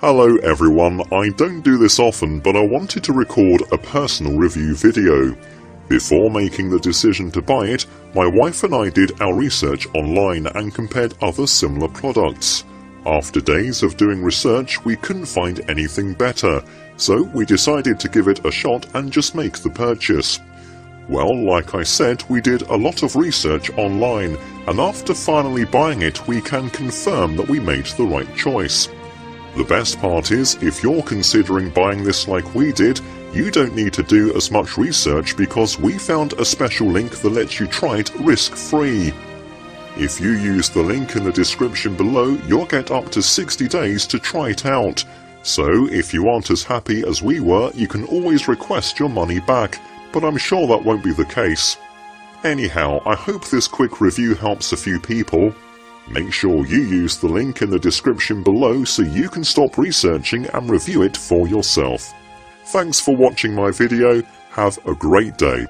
Hello everyone, I don't do this often but I wanted to record a personal review video. Before making the decision to buy it, my wife and I did our research online and compared other similar products. After days of doing research we couldn't find anything better, so we decided to give it a shot and just make the purchase. Well, like I said, we did a lot of research online, and after finally buying it we can confirm that we made the right choice. The best part is, if you're considering buying this like we did, you don't need to do as much research because we found a special link that lets you try it risk-free. If you use the link in the description below, you'll get up to 60 days to try it out. So, if you aren't as happy as we were, you can always request your money back, but I'm sure that won't be the case. Anyhow, I hope this quick review helps a few people. Make sure you use the link in the description below so you can stop researching and review it for yourself. Thanks for watching my video, have a great day.